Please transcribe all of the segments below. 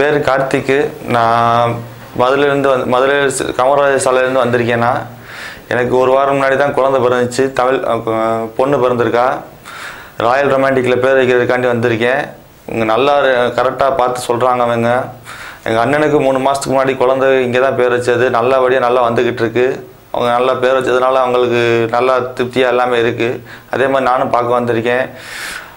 பேர் கார்த்திக்கு. நான் மதுரையிலேருந்து வந்து மதுரை சி- காமராஜர் சாலையிலேருந்து வந்திருக்கேன்னா எனக்கு ஒரு வாரம் முன்னாடி தான் குழந்தை பிறந்துச்சு. தமிழ் பொண்ணு பிறந்திருக்கா. ராயல் ரொமான்டிக்கில் பேர் வைக்கிறதுக்காண்டி வந்திருக்கேன். இங்கே நல்லா கரெக்டாக பார்த்து சொல்கிறாங்க அவங்க. எங்கள் அண்ணனுக்கு மூணு மாதத்துக்கு முன்னாடி குழந்தை இங்கே தான் பேர் வச்சது. நல்லபடியாக நல்லா வந்துக்கிட்டு இருக்கு அவங்க நல்லா பேர் வச்சதுனால அவங்களுக்கு நல்லா திருப்தியாக எல்லாமே இருக்குது அதே மாதிரி நானும் பார்க்க வந்திருக்கேன்.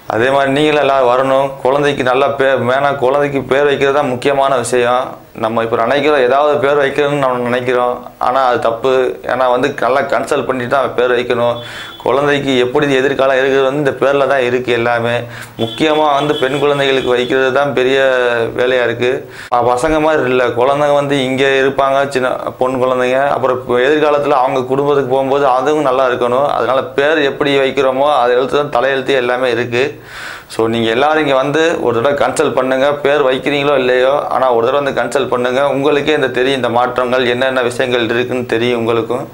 அதே மாதிரி நீங்களும் எல்லாரும் வரணும். குழந்தைக்கு நல்லா பேர் வேணா குழந்தைக்கு பேர் வைக்கிறது தான் முக்கியமான விஷயம். நம்ம இப்போ நினைக்கிறோம் ஏதாவது பேர் வைக்கணும்னு நம்ம நினைக்கிறோம். ஆனால் அது தப்பு. ஏன்னா வந்து நல்லா கன்சல்ட் பண்ணிட்டு தான் பேர் வைக்கணும். குழந்தைக்கு எப்படி எதிர்காலம் இருக்கிறது வந்து இந்த பேரில் தான் இருக்குது எல்லாமே. முக்கியமாக வந்து பெண் குழந்தைகளுக்கு வைக்கிறது தான் பெரிய வேலையாக இருக்குது பசங்க மாதிரி இல்லை. குழந்தைங்க வந்து இங்கே இருப்பாங்க சின்ன பொண்ணு குழந்தைங்க. அப்புறம் எதிர்காலத்தில் அவங்க குடும்பத்துக்கு போகும்போது அதுவும் நல்லா இருக்கணும். அதனால பேர் எப்படி வைக்கிறோமோ அது எழுத்து தான் தலையெழுத்து எல்லாமே இருக்குது ஸோ நீங்கள் எல்லோரும் இங்கே வந்து ஒரு தடவை கன்சல்ட் பண்ணுங்கள் பேர் வைக்கிறீங்களோ இல்லையோ ஆனால் ஒரு தடவை வந்து கன்சல்ட் பண்ணுங்கள் உங்களுக்கே இந்த தெரியும் இந்த மாற்றங்கள் என்னென்ன விஷயங்கள் இருக்குன்னு தெரியும் உங்களுக்கும்.